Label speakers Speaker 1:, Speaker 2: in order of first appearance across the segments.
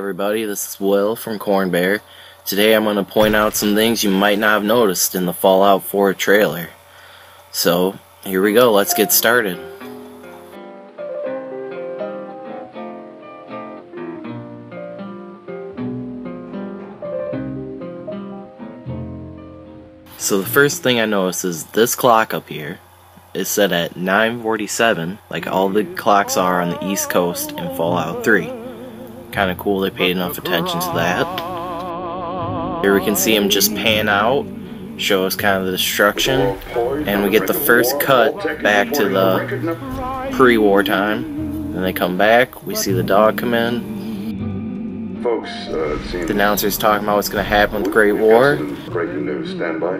Speaker 1: Everybody, this is Will from Corn Bear. Today I'm going to point out some things you might not have noticed in the Fallout 4 trailer. So, here we go, let's get started. So the first thing I noticed is this clock up here is set at 9.47 like all the clocks are on the east coast in Fallout 3 kind of cool they paid enough attention to that. Here we can see him just pan out, show us kind of the destruction, and we get the first cut back to the pre-war time. Then they come back, we see the dog come in.
Speaker 2: Folks, uh,
Speaker 1: the announcer's talking about what's going to happen with Great War.
Speaker 2: Breaking news, stand by.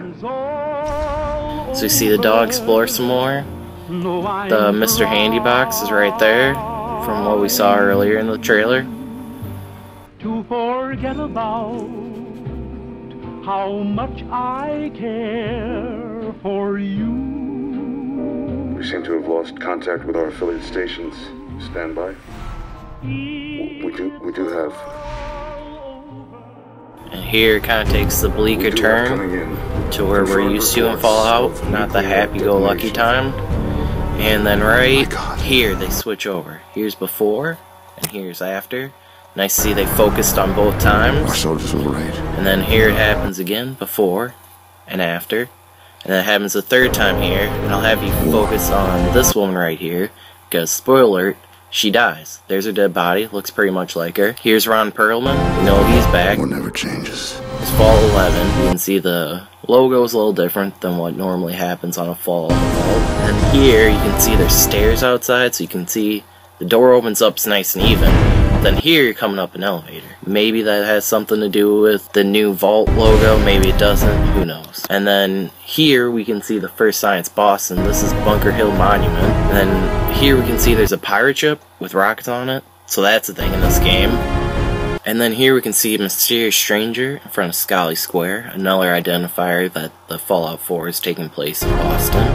Speaker 1: So we see the dog explore some more. The Mr. Handy box is right there from what we saw earlier in the trailer
Speaker 3: to forget about how much I care for you.
Speaker 2: We seem to have lost contact with our affiliate stations. Stand by. We do, we do have.
Speaker 1: And here it kind of takes the bleaker turn to where we're used to in Fallout, not the happy-go-lucky time. And then right oh here they switch over. Here's before, and here's after. Nice to see they focused on both times.
Speaker 2: Our soldiers were right.
Speaker 1: And then here it happens again, before and after. And then it happens a third time here, and I'll have you focus on this woman right here, because, spoiler alert, she dies. There's her dead body, looks pretty much like her. Here's Ron Perlman, we know he's back.
Speaker 2: One never changes.
Speaker 1: It's Vault 11, you can see the logo is a little different than what normally happens on a Vault And here, you can see there's stairs outside, so you can see the door opens up nice and even. Then here you're coming up an elevator. Maybe that has something to do with the new Vault logo, maybe it doesn't, who knows. And then here we can see the first Science Boston, this is Bunker Hill Monument. And then here we can see there's a pirate ship with rockets on it, so that's a thing in this game. And then here we can see a mysterious stranger in front of Scollay Square, another identifier that the Fallout 4 is taking place in Boston.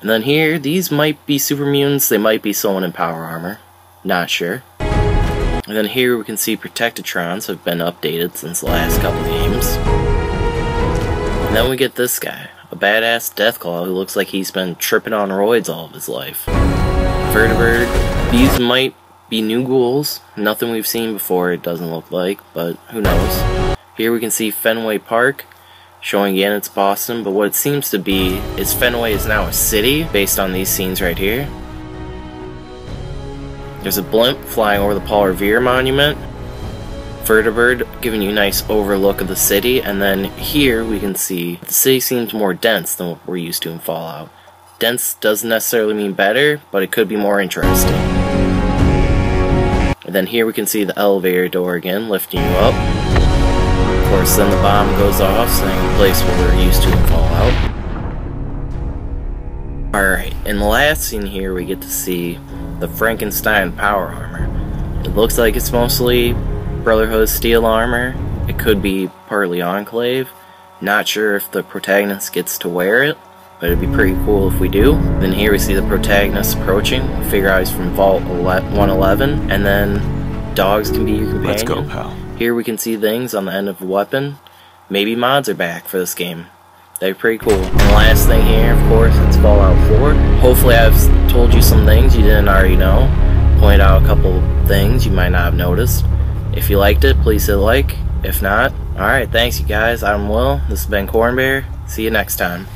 Speaker 1: And then here, these might be super mutants, they might be someone in power armor. Not sure. And then here we can see Protectrons have been updated since the last couple games. And then we get this guy, a badass Deathclaw who looks like he's been tripping on roids all of his life. Vertibird, these might be new ghouls, nothing we've seen before it doesn't look like, but who knows. Here we can see Fenway Park, showing again it's Boston, but what it seems to be is Fenway is now a city, based on these scenes right here. There's a blimp flying over the Paul Revere monument. Vertibird giving you a nice overlook of the city, and then here we can see the city seems more dense than what we're used to in Fallout. Dense doesn't necessarily mean better, but it could be more interesting. And then here we can see the elevator door again, lifting you up. Of course, then the bomb goes off, saying the place where we're used to in Fallout. Alright, in the last scene here we get to see the Frankenstein power armor. It looks like it's mostly Brotherhood steel armor. It could be partly Enclave. Not sure if the protagonist gets to wear it, but it'd be pretty cool if we do. Then here we see the protagonist approaching. We figure out he's from Vault 111, and then dogs can be your companion.
Speaker 4: Let's go, pal.
Speaker 1: Here we can see things on the end of a weapon. Maybe mods are back for this game. They're pretty cool. And the last thing here, of course, it's Fallout 4. Hopefully I've told you some things you didn't already know. Point out a couple things you might not have noticed. If you liked it, please hit like. If not, alright, thanks you guys. I'm Will. This has been Corn Bear. See you next time.